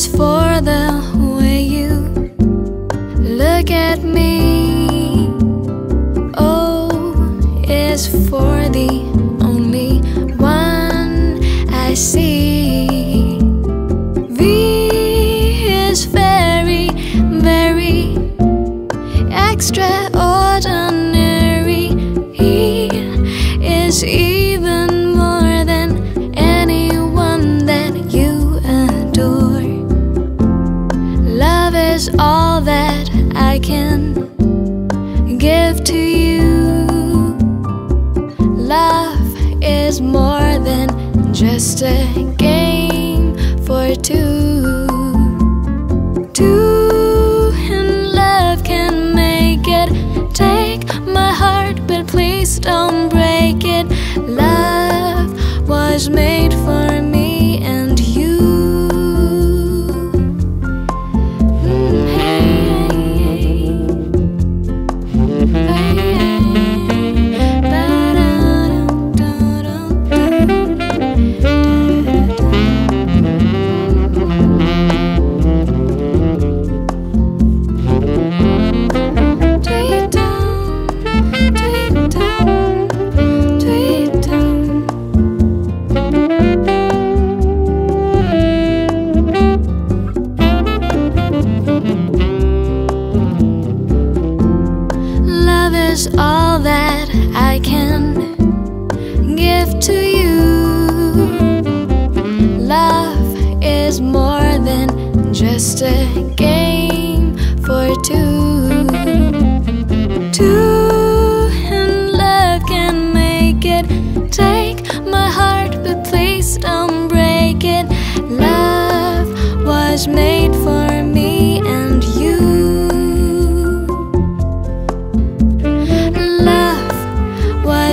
is for the way you look at me. Oh, o is for the only one I see. V is very, very extra. All that I can give to you. Love is more than just a game for two. Two in love can make it. Take my heart, but please don't break it. Love was made is all that I can give to you. Love is more than just a game.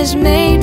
is made